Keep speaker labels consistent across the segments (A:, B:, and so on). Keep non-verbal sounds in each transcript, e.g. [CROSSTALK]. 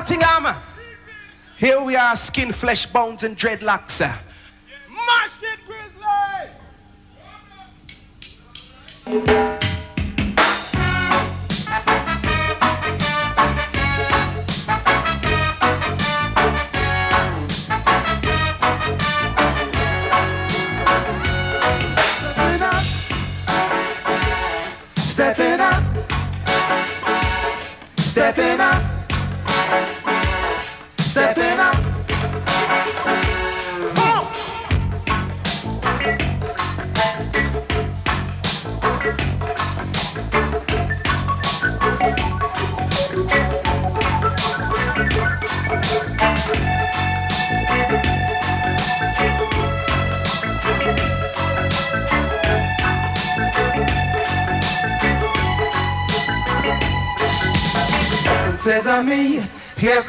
A: Nottingham. Here we are, skin, flesh, bones, and dreadlocks.
B: Mash it, Grizzly!
A: stepping up, stepping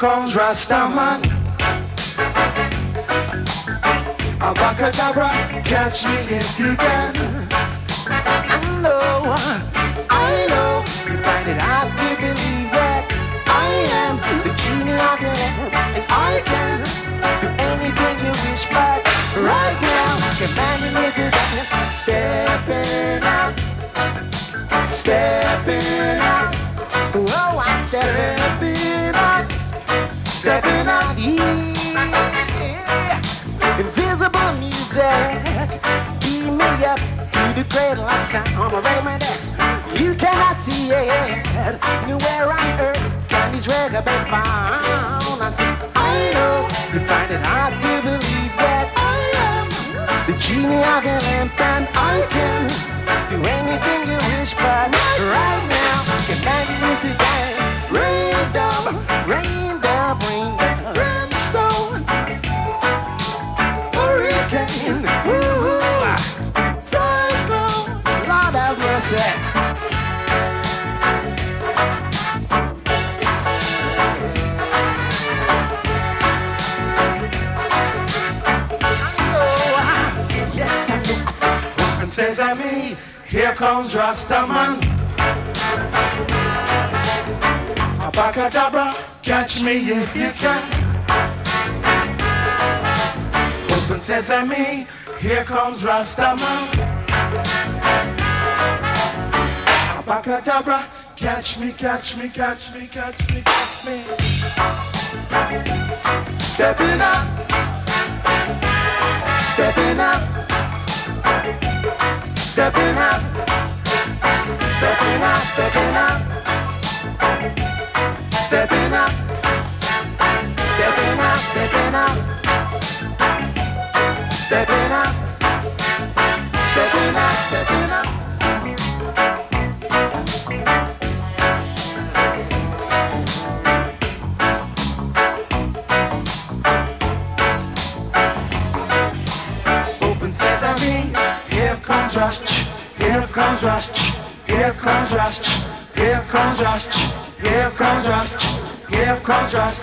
A: comes Rastaman. Abacadabra, catch me if you can. I know, I know, you find it hard to believe that I am the genie of your lamp, and I can do anything you wish, but right now, commanding me to dance, stepping Invisible music, beat me up to the. I'm desk. You cannot see it. Nowhere on earth can this be found. I say, I know you find it hard to believe that I am the genie of your lamp and I can do anything you wish, but right now commanding you to dance. Rain comes Rastaman. Abacadabra, catch me if you can. Open sesame, here comes Rastaman. Abacadabra, catch me, catch me, catch me, catch me, catch me. Stepping up, stepping up, stepping up, stepping up, stepping up. Stepping up, stepping up, stepping up, stepping up, stepping up, stepping up. Here comes Rush, here comes Rush, here comes Rush, here comes Rush. Here comes Rush. Here comes Rush.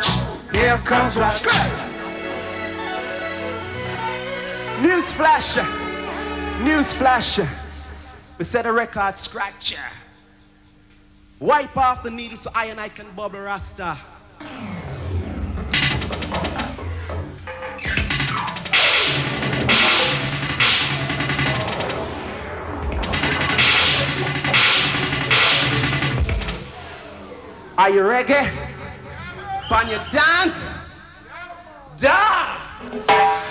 A: Here comes Rush. News flash. News flash. We set a record scratcher. Wipe off the needle so I and I can bubble rasta. Are you reggae? Can you dance? Da!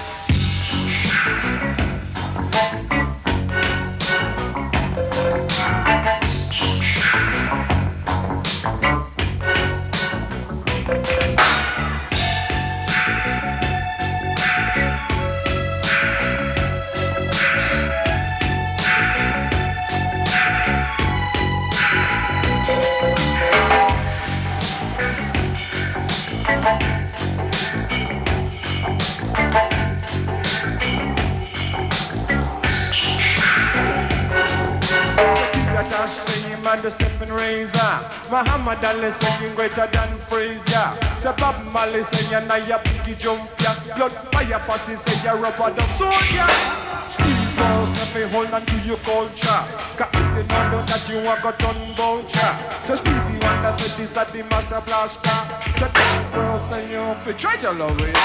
B: Man the stepping razor. Muhammad Ali singing greater than Frazier. Shabab Mali saying na ya biggie jump ya. Blood fire posse say ya rubber dub soldier. Girls have to hold on to your culture. Cause if you don't that you are got done vulture. So Stevie Wonder said this at the master blaster. So the world say you have to try to love it.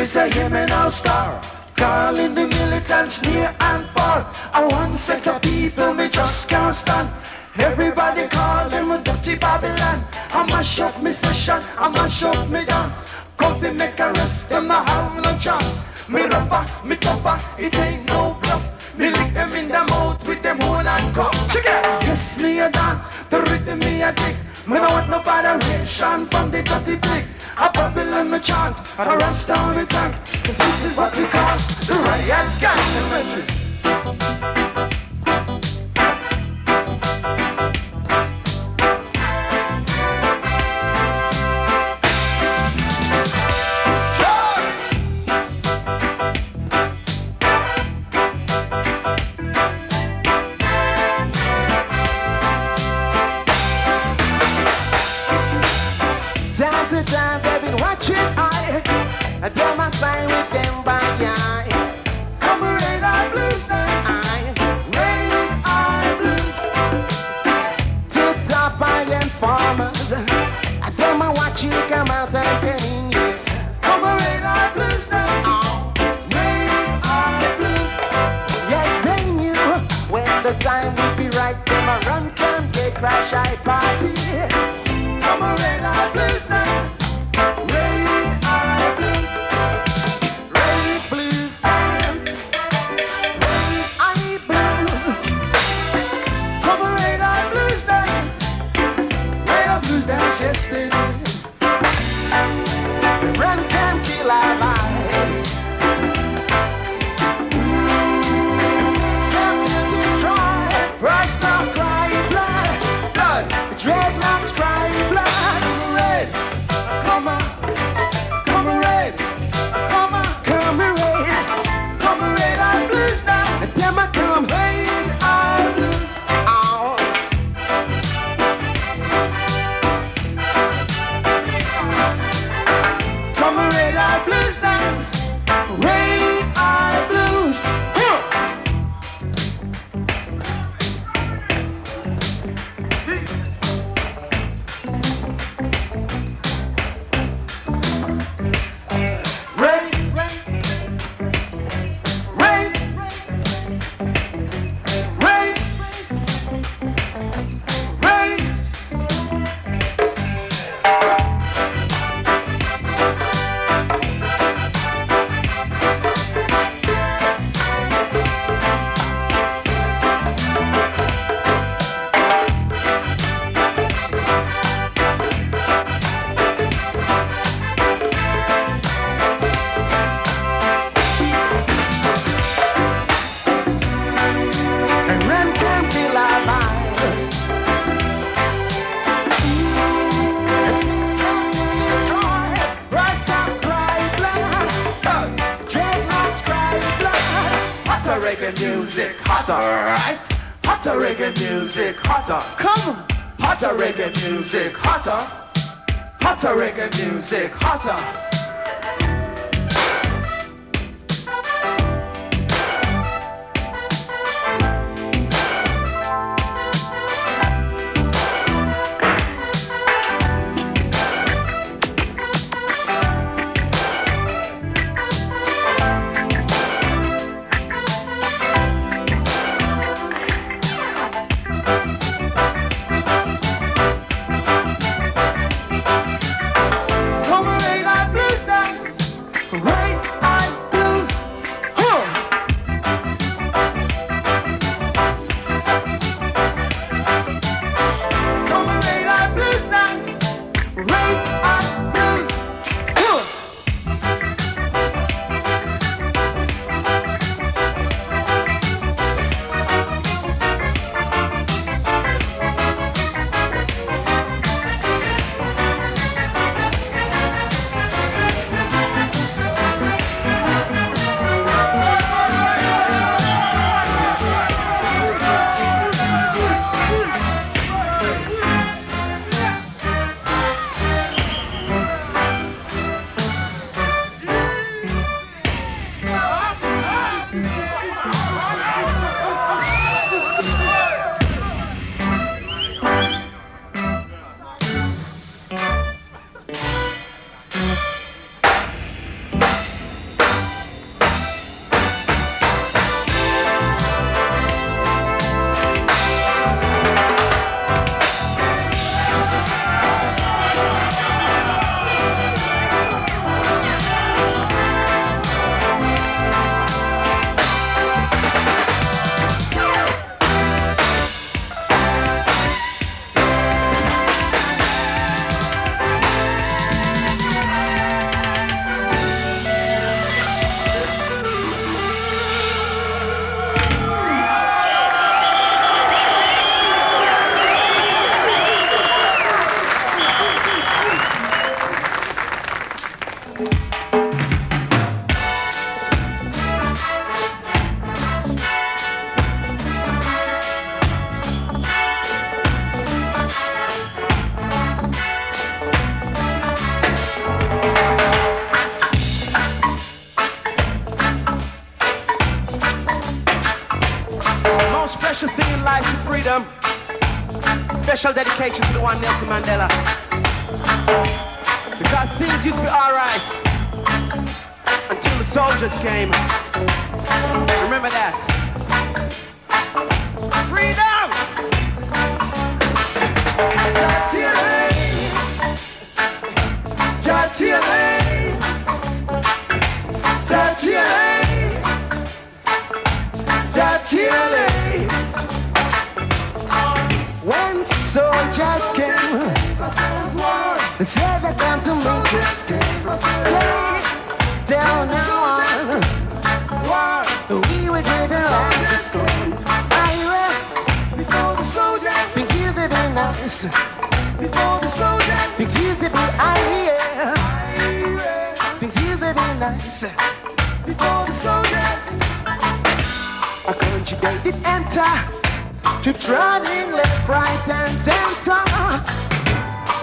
A: Me hear me now, star. Calling the militants near and far. I one set of people me just can't stand. Everybody call them a dirty Babylon. I mash up me session, I mash up me dance. Fi make a rest, them not have no chance. Me rougher, me tougher, it ain't no bluff. Me lick them in the mouth with them horn and cup. Check it out. Yes, me a dance, the rhythm me a dig. Me no want no botheration from the dirty pig. A Babylon me chant, and a Rasta me tank. Cause this is what we call the riot sky. Time Come. Hotter reggae music, hotter. Hotter reggae music, hotter.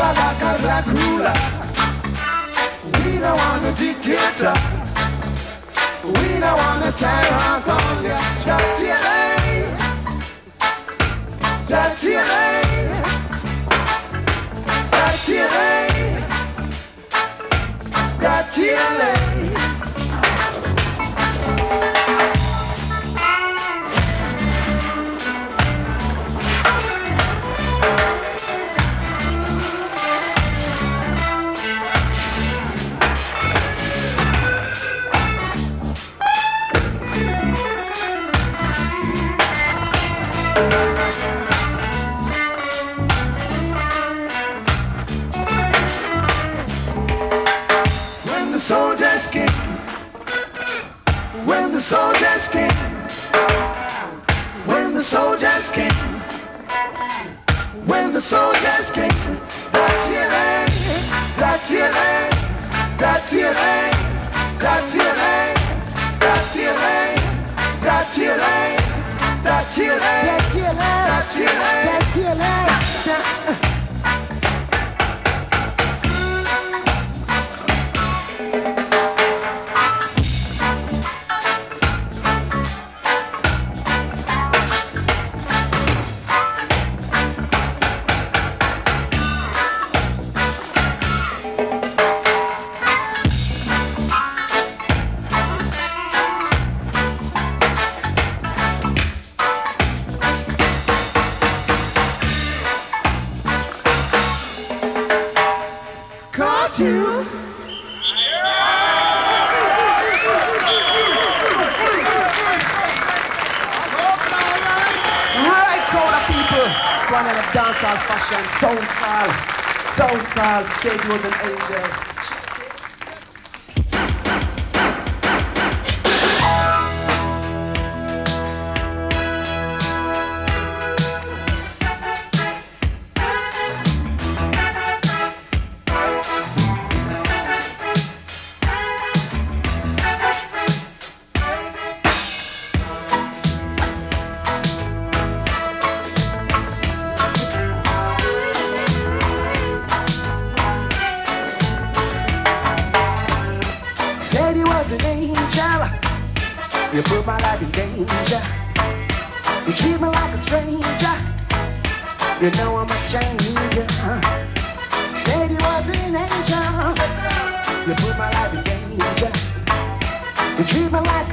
C: like a black ruler. We don't want a dictator. We don't want a tyrant on ya. Just TLA. Just TLA. Just TLA. Just TLA.
D: When the soldiers came, when the soldiers came, when the soldiers came, that healing, that healing, that healing, that healing, that healing, that healing, that healing, that healing, that healing.
A: Said was an angel.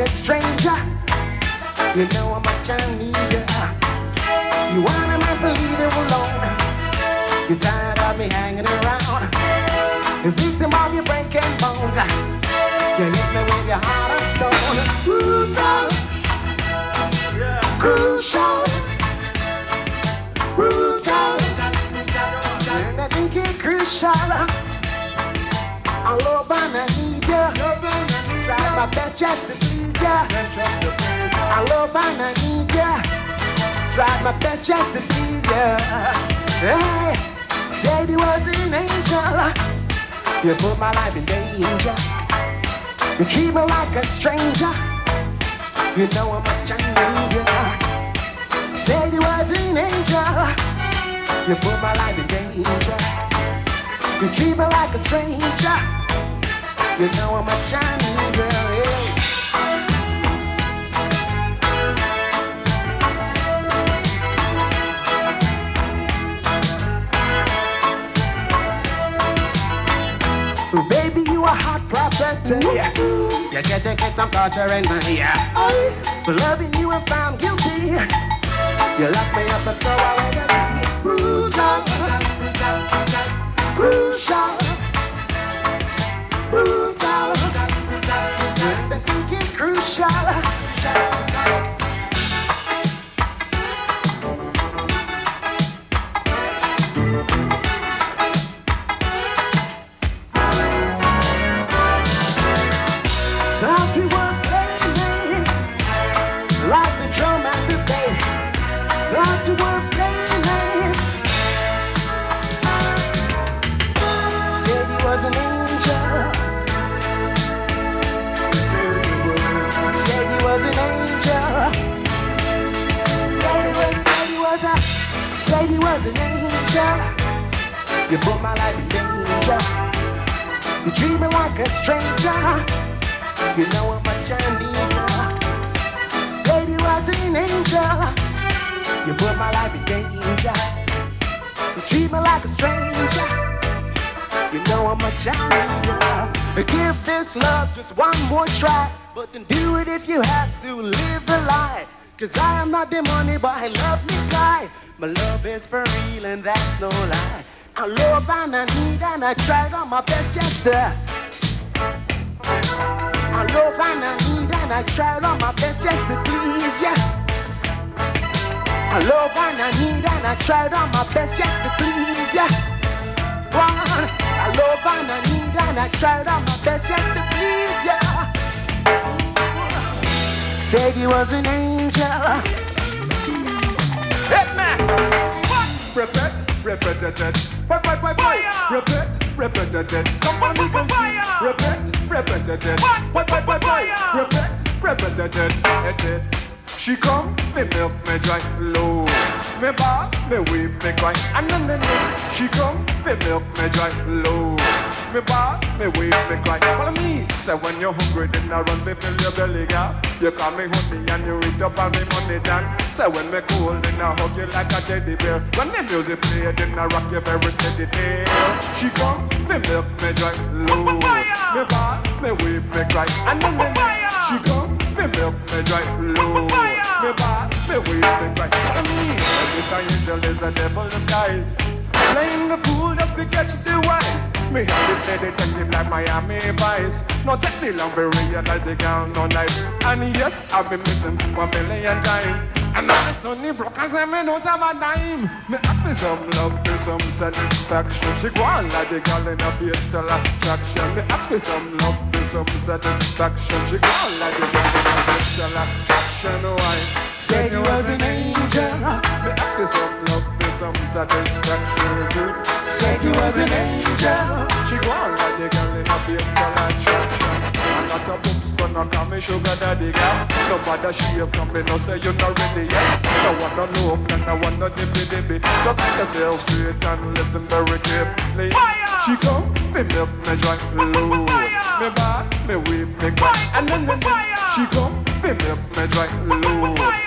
A: a stranger. You know how much I need you. You wanna make believe you alone. You're tired
B: of me hanging around. The victim of your breaking bones. You hit me with your heart of stone. Brutal. Yeah. Crucial. Brutal. And I think it's crucial. I love and I need you. Try my best just to please ya. I love and I need ya. Tried my best just to please ya. Hey, said he was an angel. You put my life in danger. You treat me like a stranger. You know how much I need ya. Said he was an angel. You put my life in danger. You treat me like a stranger. You know how much I need ya. protected. You get to get some torture in my ear. For loving you I found guilty. You lock me up and throw away the key. Brutal, crucial, brutal. Brutal, brutal, brutal. Crucial. as an angel. You put my life in danger. You treat me like a stranger. You know I'm a need. Lady was an angel. You put my life in danger. You treat me like a stranger. You know I'm a need. Give this love just one more try. But then do it if you have to live a lie. Cause I am not the money but I love me guy. My love is for real and that's no lie. I love and I need and I try on my best just to. I love and I
A: need and I try on
B: my best just to please ya. I love and I need
A: and I try on my
B: best just to please ya. One, I love and I need and I try on my best just to please ya said he was an angel. Hit me! What? Repeat, repeat, repeat. Fight, fight, fight, fight. Repeat, repeat, repeat. Come on, we can see. Repeat, repeat, repeat. Fight, fight, fight, fight. Repeat, repeat, repeat. She come, me milk, me dry, low. Me bar, me weep, me cry, and then me milk. She come, me milk, me dry, low me bad, me weep, me cry. Follow me.
A: Say when you're hungry,
B: then I run to fill your belly gap. You call me honey
A: and you eat
B: up all me money done. Say when me cool, then I
A: hug you
B: like a teddy bear. When the music play, then I rock
A: your very steady tail. She
B: come, me milk, me dry, low. Me bad, me weep, me cry. And then me, she come, me milk, me dry, low. Me bad, me weep, me cry. Follow me. Every time This angel is a devil disguise. Playing the fool just to catch the wise. Me have to play detective like Miami Vice. No take the long real like the girl no life. And yes, I've been missing a one million times. And I'm just only broke as I'm don't have a dime. Me ask me some love, me some satisfaction. She go on like the girl in a fatal attraction. Me ask me some love, me some satisfaction. She go on like the girl in a fatal attraction. Oh, Why? Said you was an angel. Me ask me some love some satisfaction. Said you was an angel. She go on like the girl in a painter attraction. trap. I got a book, son, I call me sugar daddy girl. No matter she have come, me no say you not ready yet. No want no look, and I want no dippy dippy. Just set yourself straight and listen very carefully. She come, me milk, me drink, me low. Me bad, me weep, me cry, and then, then, then she come, me milk, me drink, low.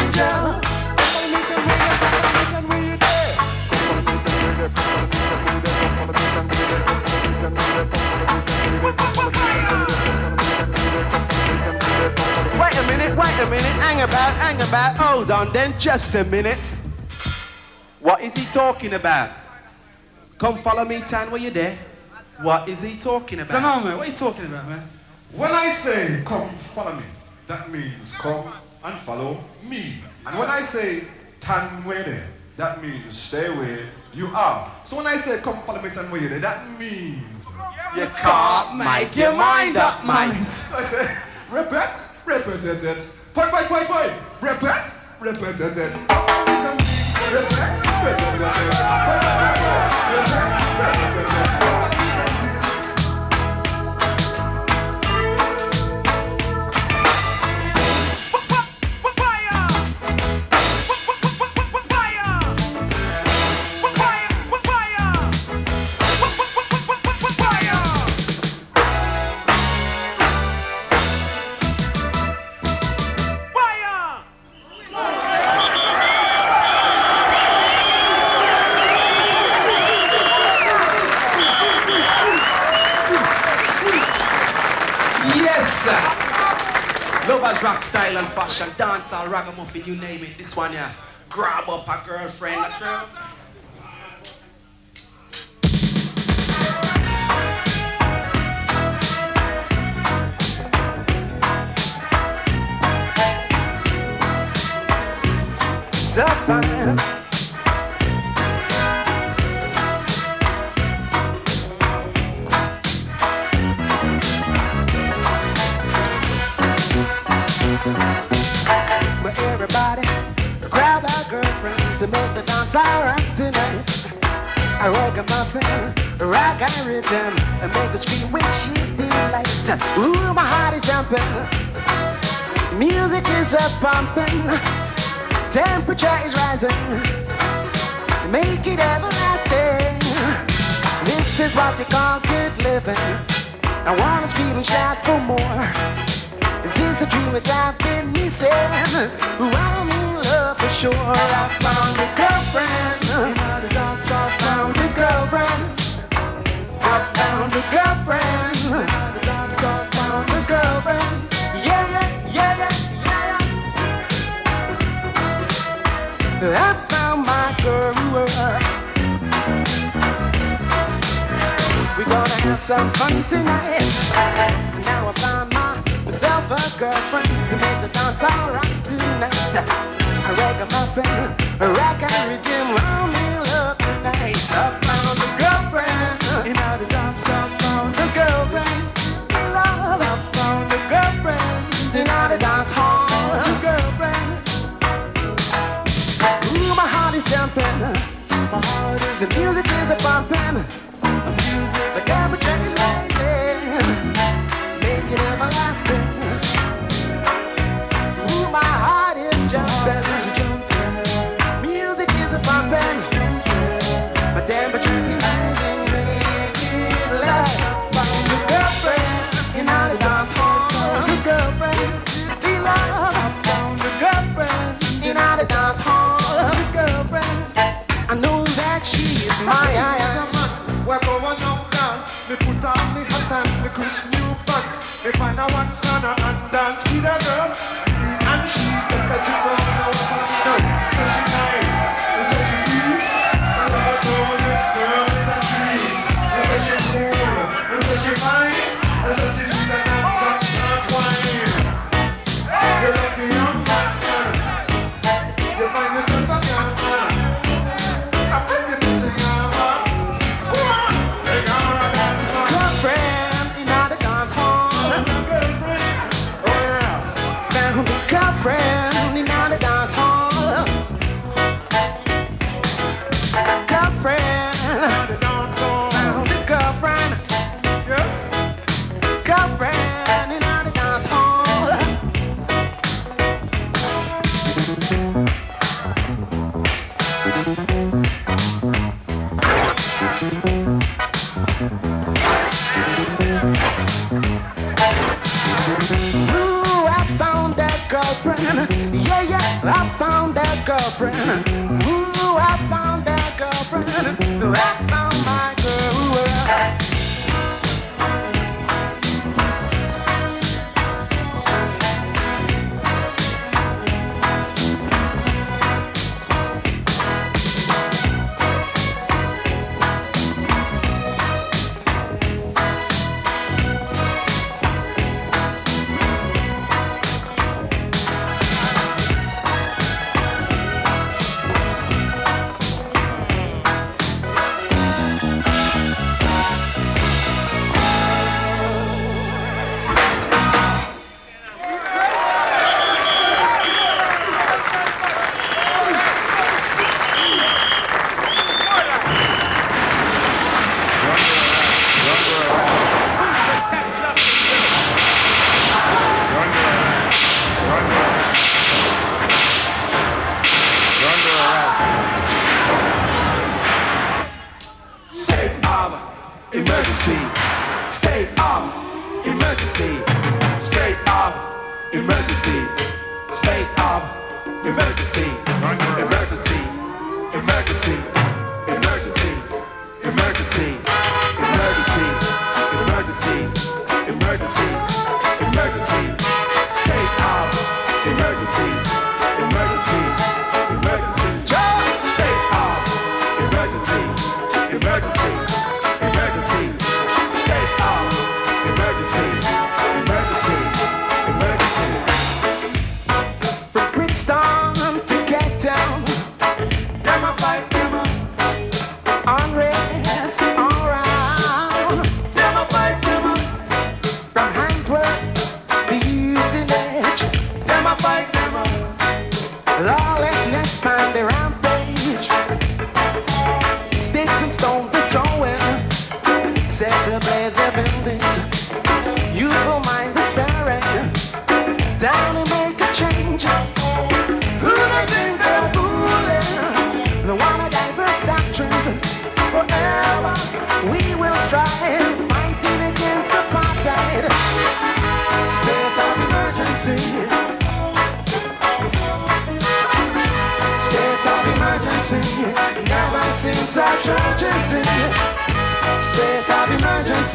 B: wait a minute, hang about,
A: hang about, hold on then, just a minute. What is he talking about? Come follow me, Tan, Where you there? What is he talking about?
B: Dunno, man, what are you talking about, man? When I say, come follow me, that means come and follow me. And when I say, Tan, where there, that means stay where you are. So when I say, come follow me, Tan, where you there, that means
A: you can't make your mind up, mate.
B: So I say, [LAUGHS] repeat repeat it. Point, point, point, point. Repeat, repeat it. Repeat, repeat it, it. Repeat, repeat
A: fashion, dancehall, ragamuffin, you name it. This one yeah, grab up a girlfriend, a. So grab a girlfriend to make the dance alright tonight. I rock a muffin, rock a rhythm, and make her scream when she delight. Ooh, my heart is jumping, music is a pumping, temperature is rising, make it everlasting. This is what they call good living. I wanna scream and shout for more. Is this a dream that I've been missing? Ooh, for sure. I found a girlfriend. I found a girlfriend. I found a girlfriend. I found a girlfriend. Yeah, yeah, yeah, yeah, yeah. I found my girl. We gonna have some fun tonight. Now I found myself a girlfriend to make the dance alright tonight a ragamuffin, a rock and redeem, round me love tonight. Up man, yeah, yeah. a man.
B: We're going up dance. Me put on me hat and me crisp new pants. Me find a one corner and dance with a girl. And she take a
A: jiggle on Yeah, yeah, I found that girlfriend. Ooh, I found that girlfriend. I found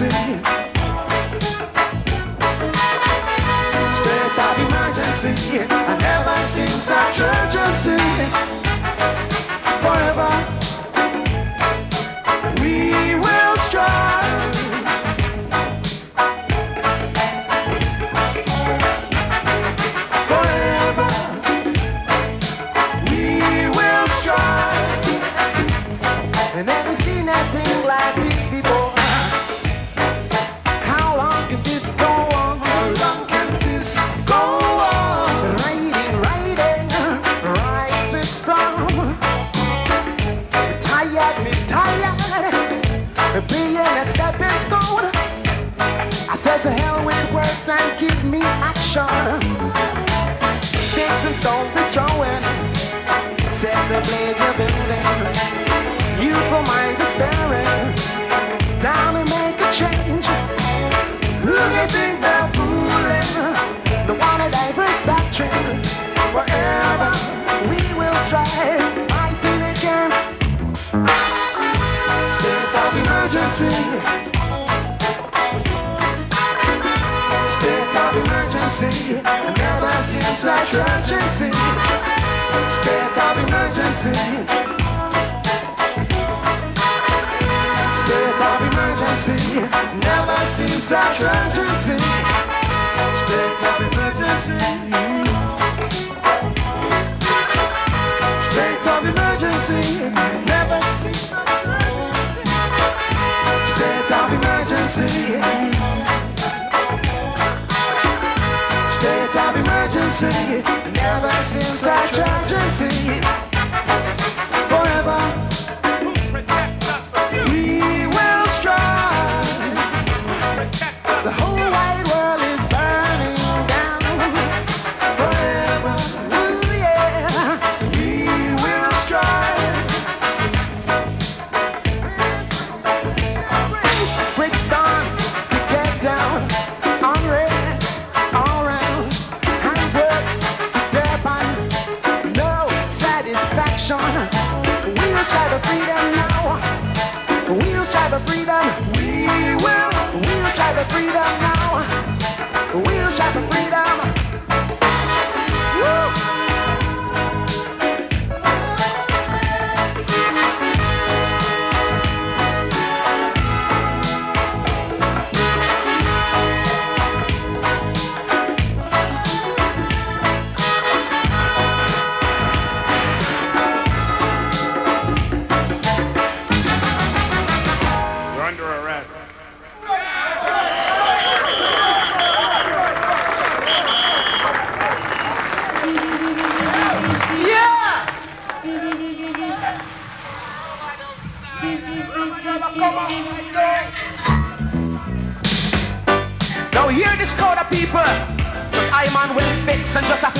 E: emergency. State of emergency.
A: I never seen such urgency. Such urgency. State of emergency. State of emergency. Never. State of emergency. State of emergency. Never seems such urgency.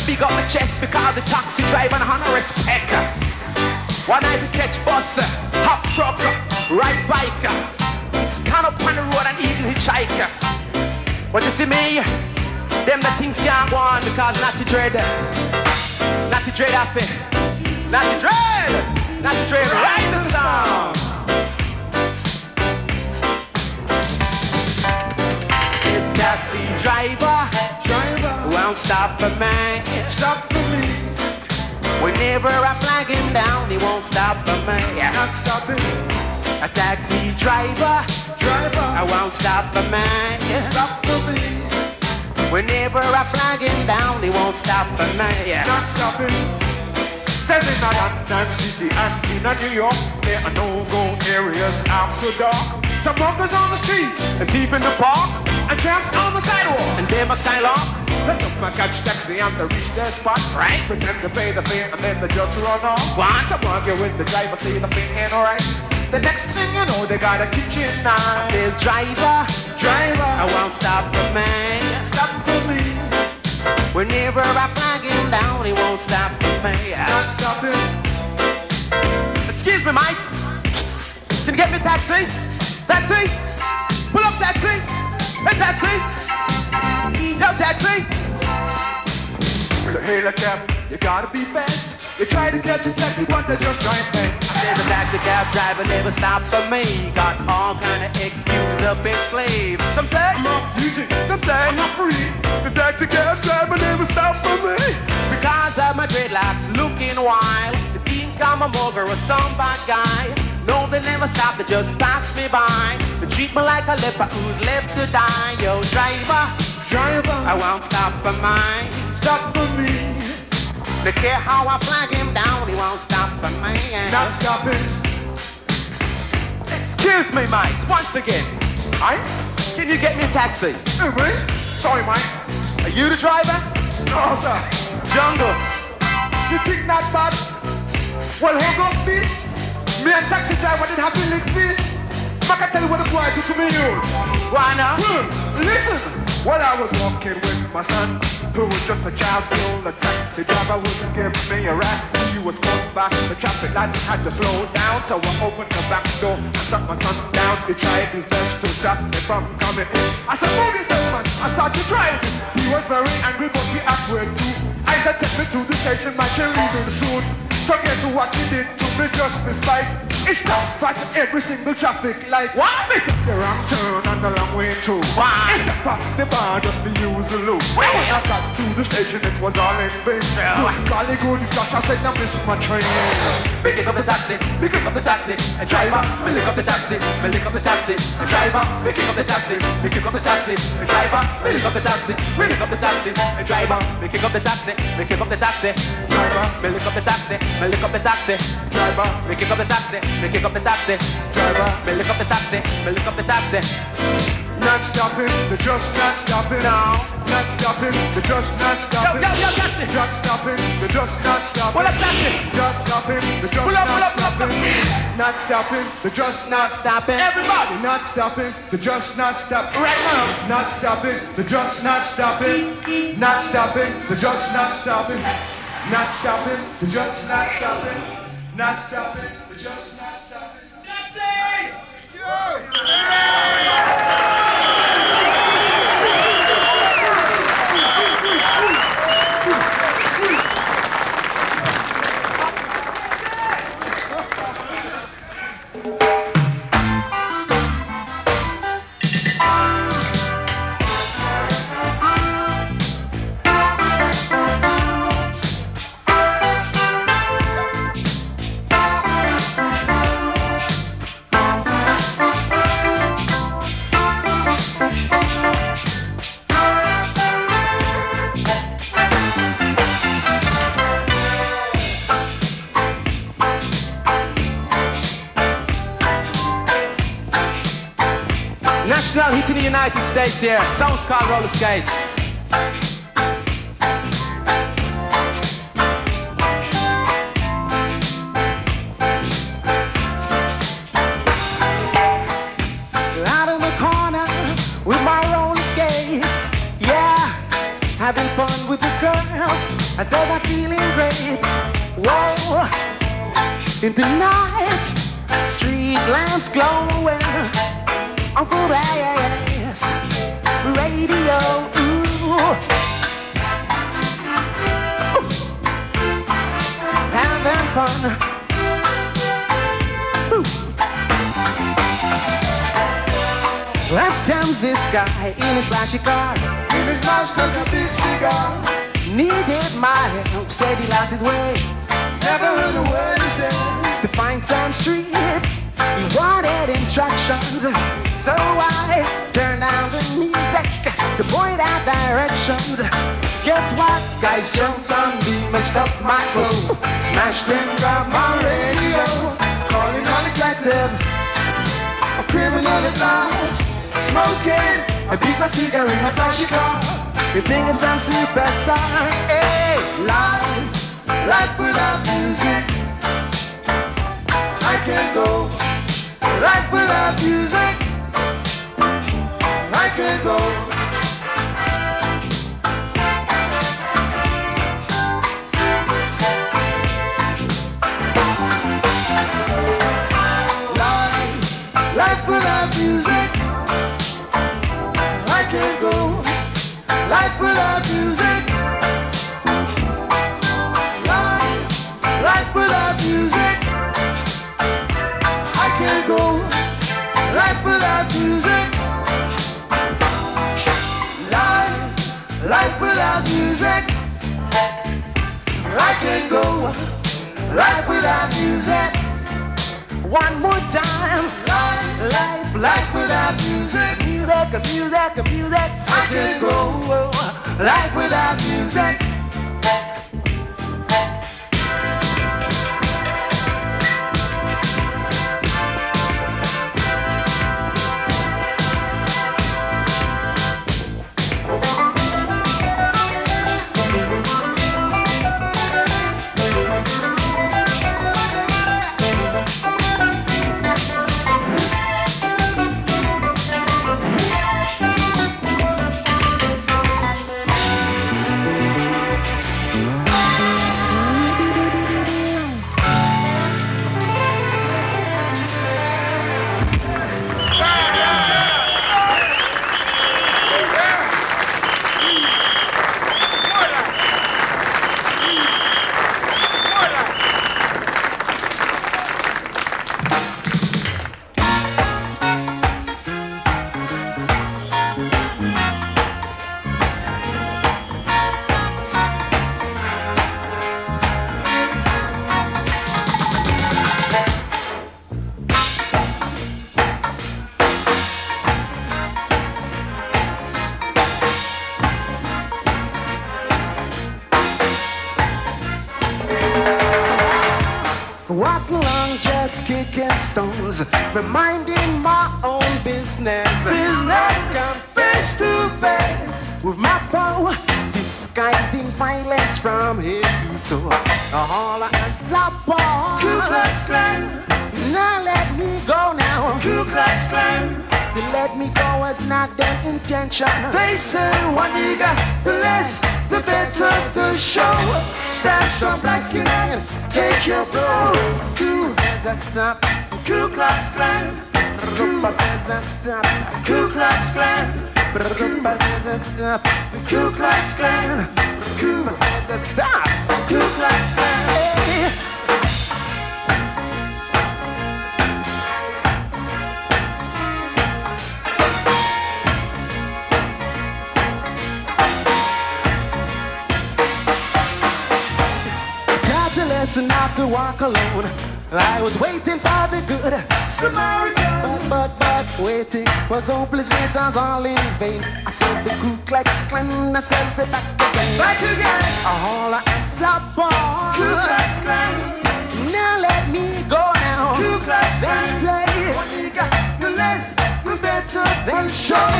A: Big up my chest because the taxi driver and honor respect. One night we catch bus, hop truck, ride bike, stand up on the road and even hitchhike. But you see me, them the things can't go on because not to dread, not to dread happy, not to dread, not to dread right the. This taxi driver, stop for me, stop for me. Whenever I flag him down, he won't stop for me. Not stopping. A taxi driver, driver, I won't stop for me. Stop for me. Whenever I flag him down, he won't stop for me.
B: Not stopping. Says in a London City and in a New York, there are no-go areas after dark. Some walkers on the streets
A: And deep in the park,
B: and tramps on the sidewalk.
A: and there my skylark.
B: So some catch taxi and they reach their spot.
A: Right.
B: Pretend to pay the fare and then they just run off.
A: What?
B: Some argue with the driver, say the thing ain't alright. The next thing you know, they got a kitchen knife.
A: Says driver,
B: Driver,
A: I won't stop for me.
B: stop for me.
A: Whenever I flag him down, he won't stop for me.
B: Not stopping.
A: Excuse me, mate. Can you get me a taxi? Taxi? Pull up, taxi. Hey, taxi. Yo, taxi.
B: Hail a cab, you gotta be fast. You try to catch a taxi, but they just drive fast.
A: I the taxi cab driver never stopped for me. Got all kind of excuses up his sleeve. Some say,
B: I'm off duty,
A: some say,
B: I'm not free. The taxi cab driver never stopped for me.
A: because of my dreadlocks looking wild. The teen come a mugger or some bad guy. No, they never stop, they just pass me by. They treat me like a leper who's left to die. Yo, driver,
B: Driver,
A: I won't stop for mine.
B: stop for me.
A: They care how I flag him down, he won't stop for me.
B: Not stopping.
A: Excuse me, mate, once again.
B: I?
A: Can you get me a taxi?
B: Sorry, mate.
A: Are you the driver?
B: No, sir.
A: Jungle.
B: You think that bad? Well, hold up this. Me and taxi driver didn't have to lick this. I can tell you what the boy do to me, you.
E: Why not?
B: Hmm, listen. While I was walking with my son, who was just a child still, the taxi driver wouldn't give me a ride. He was caught by the traffic lights had to slow down, so I opened the back door and shut my son down. He tried his best to stop me from coming in. I said, move yourself, man. I started driving. He was very angry, but he acted too. I said, take me to the station, my train leaving soon. So guess what he did to me just despite He stopped at every single traffic light
E: What?
B: He took the wrong turn on the long way too
E: Why?
B: Stepped off the bar just to use the loop When I got to the station it was all in vain
E: Yeah.
B: Good golly good gosh I said I missed my train
E: Pick up the taxi, pick up the taxi, and driver, me lick up the taxi, me lick up the taxi, and driver, me kick up the taxi, me kick up the taxi, and driver, me lick up the taxi, me lick up the taxi, and driver, me kick up the taxi, me kick up the taxi, driver, me lick up the taxi, me lick up the taxi, driver, me kick up the taxi, me kick up the taxi, driver, me lick up the taxi, me lick up the taxi.
B: Not stopping, they're just not stopping. Now Not stopping, they're just not stopping
E: yo, yo, taxi.
B: Not stopping, they're just not stopping.
E: Pull up taxi.
B: Just stopping, they're just
E: Pull up, pull
B: not
E: up, pull up,
B: stopping. Not stopping, they're just not stopping.
E: Everybody.
B: Not stopping, they're just not stopping
E: Right now.
B: Not stopping, they're just not stopping. Not stopping, they're just not stopping Not stopping, they're just not stopping. Not stopping, they're just
E: United States here. Sounds called roller skate.
A: out in the corner with my roller skates. Yeah, having fun with the girls. I said I'm feeling great. Whoa, in the night, street lamps glowing on full blast. Radio, ooh. Having fun. Up comes this guy in his flashy car.
B: In his mouth stuck a big cigar
A: Needed my help, said he lost his way
B: Never heard a word he said
A: to find some street. He wanted instructions, so I turned down the music to point out directions. Guess what? Guys jumped on me, messed up my clothes, smashed and grabbed my radio, calling all detectives. A criminal at large, smoking I a big cigarette in my flashy car. You think I'm some superstar? Hey, life, life without music. I can't go. Life without music. I go. Life, life without music. I can't go. Life without music. I can't go. Life without music. One more time. Life, life, life without music. Music, music, music. I can't go. Life without music. Stones, reminding my own business.
B: Business.
A: Come face to face with my foe, disguised in violence from head to toe. All on top of
B: Ku Klux Klan.
A: Now let me go now.
B: Ku Klux Klan.
A: To let me go was not their intention.
B: They say one nigga, the less, the better the show. Stash your black skin and take your blow.
A: Who says I stop?
B: Klux Klan.
A: Rumba says I stop.
B: Ku Klux Klan.
A: Says I stop.
B: Ku Klux Klan.
A: Rumba says I stop.
B: Ku Klux.
A: Got a lesson not to walk alone. I was waiting for the good
B: Samaritan.
A: But, but, but, waiting was hopeless, it was all in vain. I says the Ku Klux Klan, I says the back again.
B: Back again.
A: All at top bar.
B: Ku Klux Klan.
A: Now let me go now.
B: Ku Klux Klan.
A: They say,
B: One nigga, the less, the better the show.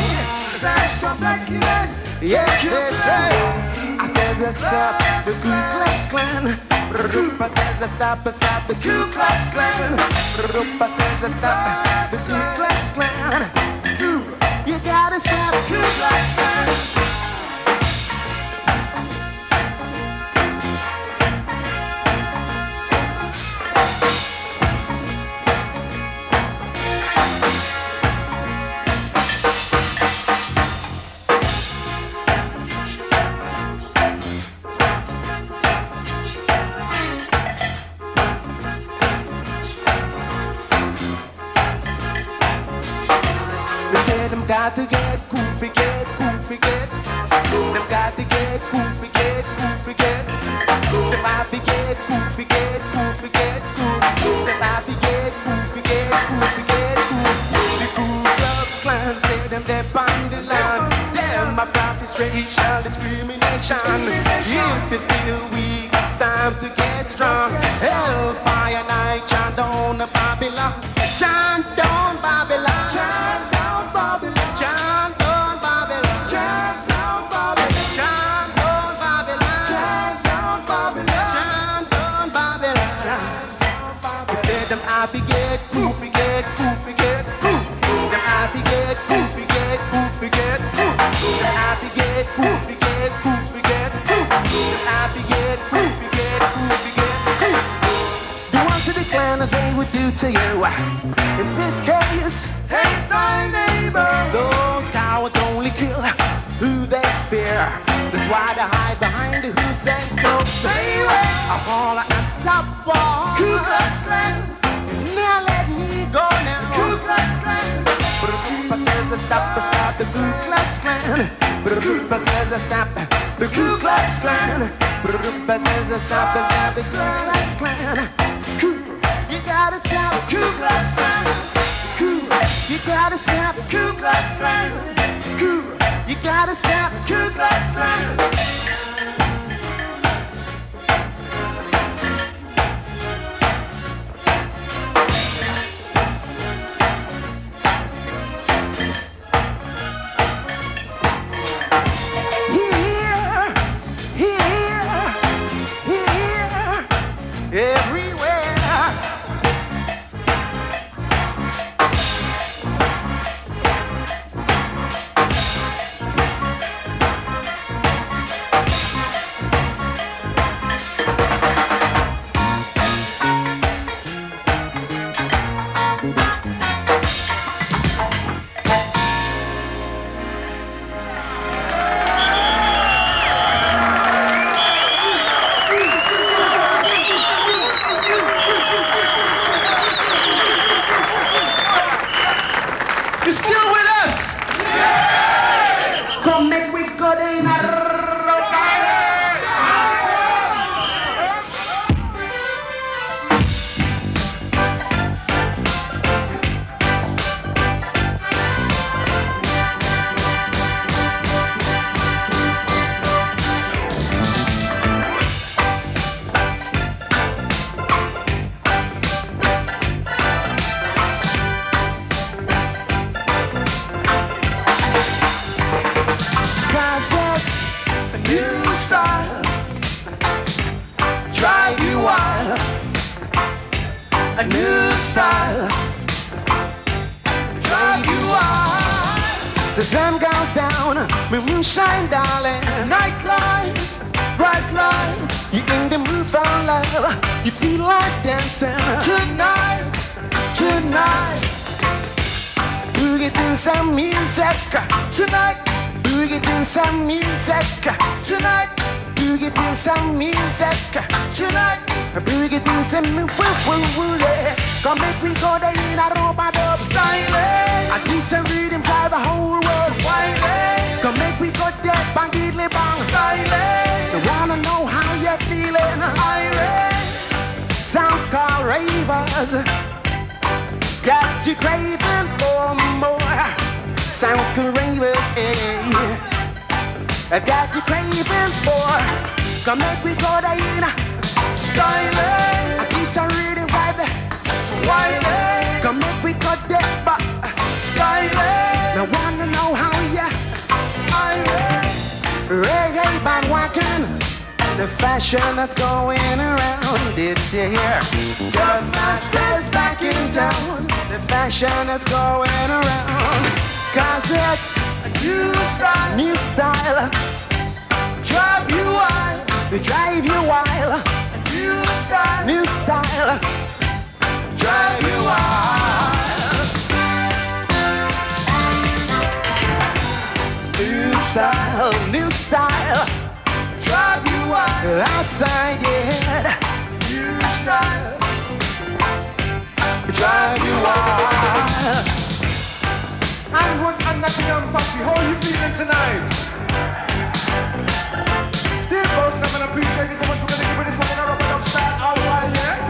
B: Stash your black skin and
A: yes, they say. Says I stop the Ku Klux Klan. Rupa says I stop, I stop the Ku Klux Klan. Rupa says I stop the Ku Klux Klan. You gotta stop
B: Ku Klux Klan.
A: Racial discrimination. If it's still weak, it's time to get strong. Hellfire to you. In this case,
B: Hate thy neighbor.
A: those cowards only kill who they fear. That's why they hide behind the hoods and cloaks.
B: Say where?
A: A holler at top wall.
B: Ku Klux Klan.
A: Now let me go now.
B: Ku Klux Klan.
A: Rupa says to stop, stop the Ku Klux Klan. Rupa says to stop the Ku Klux Klan. Rupa says to stop, stop the Ku Klux Klan. You gotta stop
B: Ku Klux Klan.
A: You gotta stop
B: Ku Klux Klan.
A: You gotta stop
B: Ku Klux Klan.
A: You're feeling. Irate. Sounds called ravers. Got you craving for more. Sounds ravers, eh? Got you craving for. Come make we go there in a piece of right there. Why? Come make we go but style. Now wanna know how ya? Reggae band walking. The fashion that's going around, did you hear? The master's back in town. The fashion that's going around. Cause it's a new style. New style. Drive you wild. They drive you wild. A new style. New style. Drive you wild. New style. New Outside, yeah. New style. Drive you wild.
B: Hollywood and Nottingham Posse, how are you feeling tonight? Dear boss, I'm gonna appreciate you so much. We're gonna give it this one in a rubber dub style all while yet.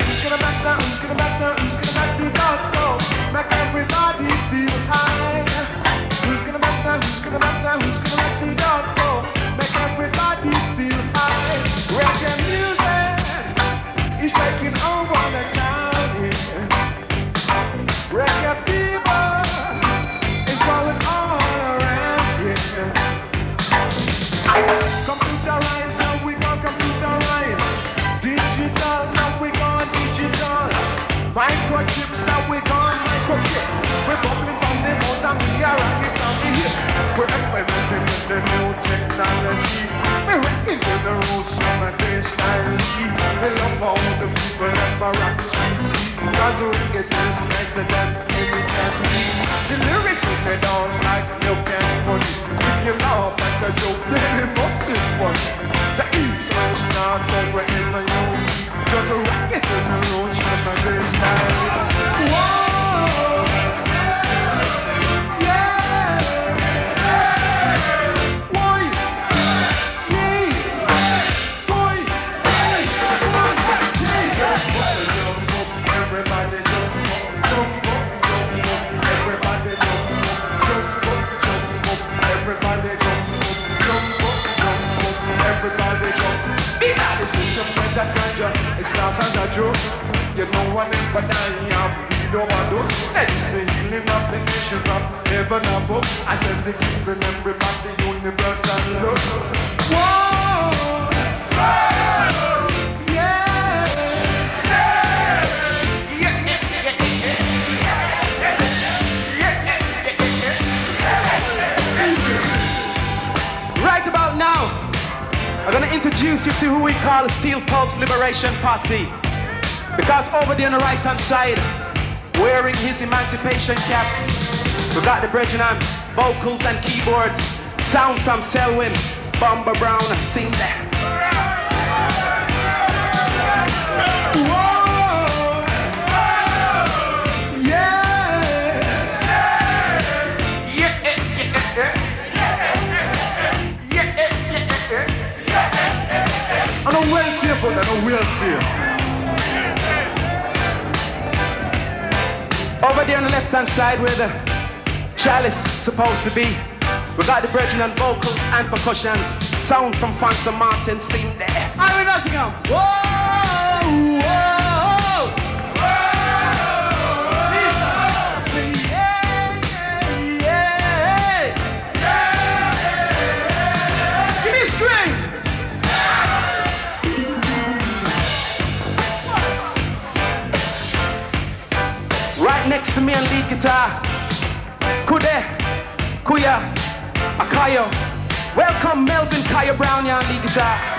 B: Who's gonna back down? Who's gonna back down? Who's gonna back the dance floor? Make everybody feel high. Microchip, so we gon' microchip. We're bubbling the and we are rocking from the hip. We're experimenting with the new technology. We're rocking to the roots from a day style. We love how the people ever rock sweet. Cause we get this nicer than any can. The lyrics in the dance like milk and honey. If you laugh at a joke, then it must be funny. The east, west, north, south, wherever you. Just rock it to the roots from a day style. Whoa! Class as a joke. You know one name but I am feed overdose. It's the healing of the nation from heaven above. I said the keeping everybody universal love. Whoa! Yes!
A: I'm gonna introduce you to who we call Steel Pulse Liberation Posse. Because over there on the right hand side, wearing his emancipation cap, we got the brethren on vocals and keyboards, sounds from Selwyn, Bomber Brown, sing that.
B: I know.
A: Over there on the left hand side where the chalice supposed to be, we got the brethren on vocals and percussions, sounds from Fancy Martin, seem there. In Nottingham. Whoa, whoa, me on lead guitar, Kude, Kuya, Akayo. Welcome Melvin Kaya Brown on lead guitar.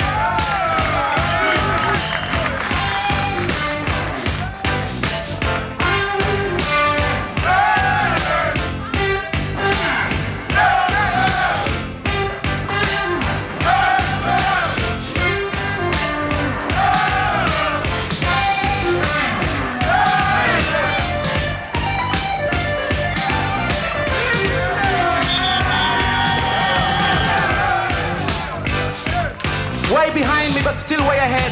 A: Way ahead.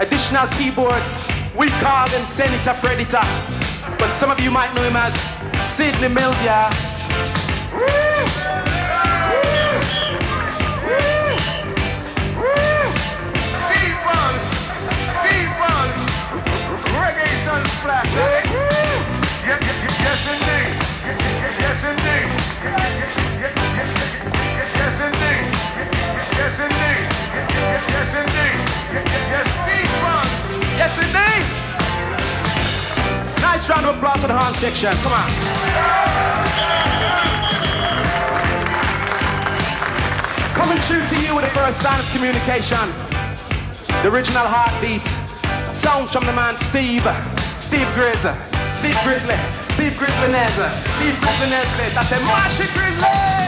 A: Additional keyboards. We call them Senator Predator. But some of you might know him as Sidney Mills, yeah. Section. Come on. Coming through to you with the first sign of communication. The original heartbeat. Sounds from the man Steve. Steve Grizzly. Steve Grizzly. Steve Grizzly Nezza. Steve Grizzly Nezza. That's a Marshy Grizzly!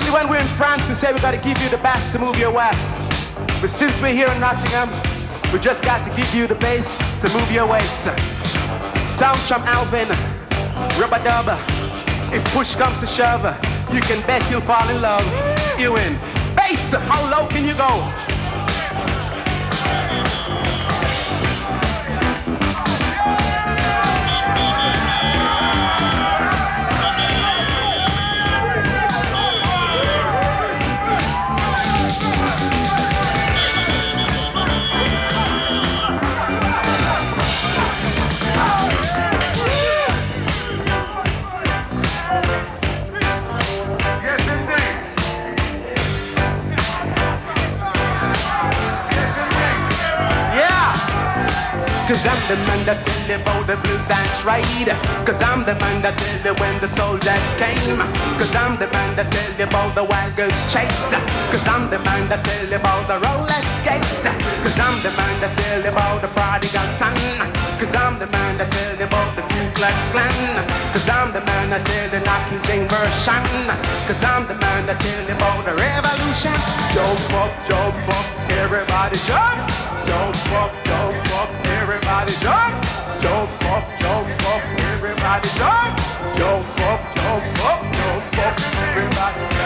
A: Usually when we're in France, we say we gotta give you the bass to move your west. But since we're here in Nottingham, we just got to give you the bass to move your waist. Sounds from Alvin, Rubber Dub. If push comes to shove, you can bet you'll fall in love. You win. Bass, how low can you go? The man that tell you about the blues dance right Cause I'm the man that tell you when the soldiers came. Cause I'm the man that tell you about the wild goose chase. Cause I'm the man that tell you about the roller skates. Cause I'm the man that tell you about the prodigal son Cause I'm the man that tell you about the Ku Klux Klan. Cause I'm the man that tell you not version Cause I'm the man that tell you about the revolution. Jump up, jump up, everybody jump. Jump up,
B: everybody jump. Jump up, jump up, everybody jump. Jump up, jump up, jump up, everybody.